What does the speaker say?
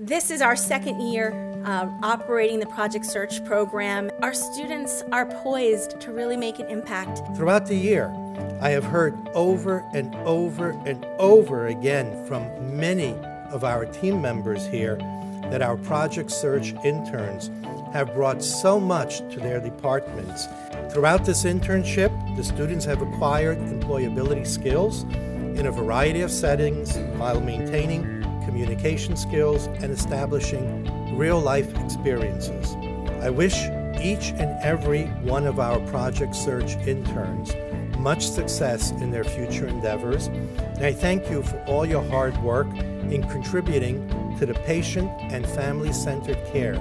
This is our second year uh, operating the Project Search program. Our students are poised to really make an impact. Throughout the year, I have heard over and over and over again from many of our team members here that our Project Search interns have brought so much to their departments. Throughout this internship, the students have acquired employability skills in a variety of settings while maintaining communication skills, and establishing real life experiences. I wish each and every one of our Project Search interns much success in their future endeavors, and I thank you for all your hard work in contributing to the patient and family centered care